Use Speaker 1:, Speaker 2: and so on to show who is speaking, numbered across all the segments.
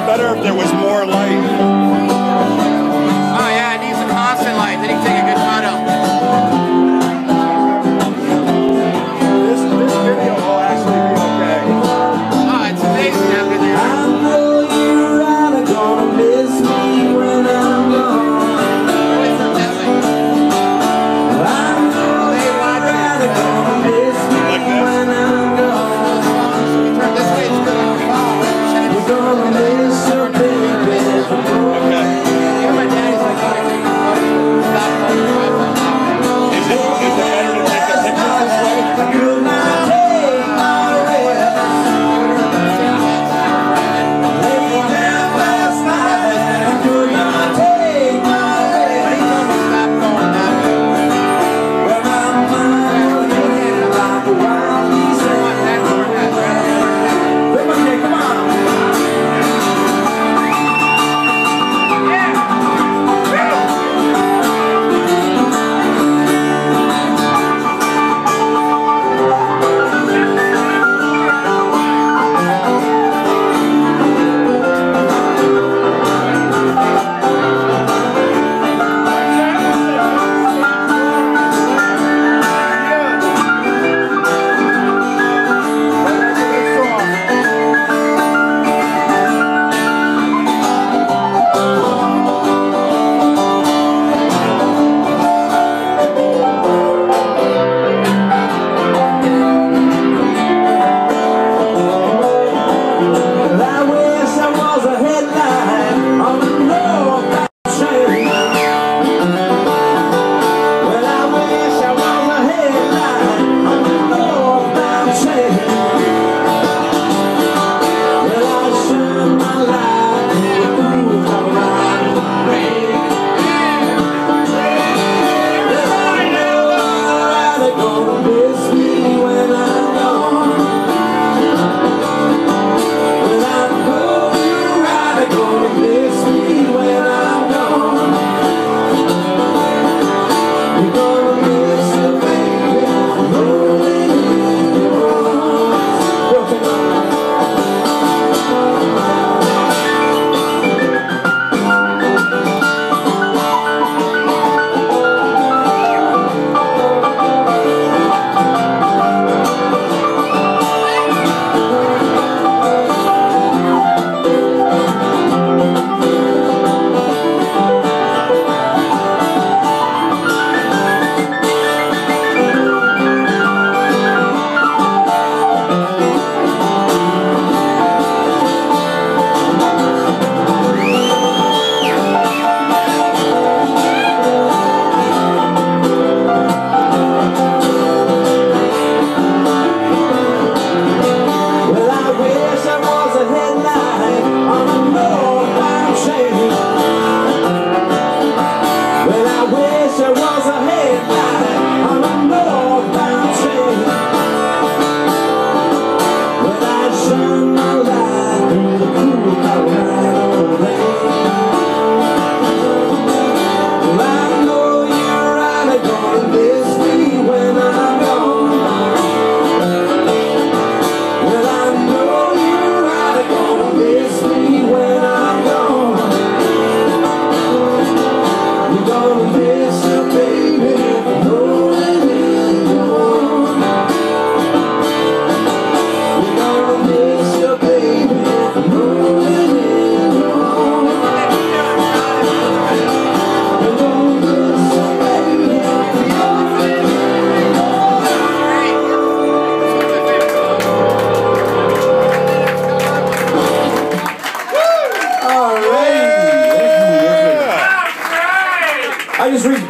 Speaker 1: be better if there was more light.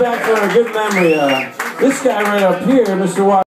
Speaker 2: back for a good memory. Uh, this guy right up here, Mr. Watt.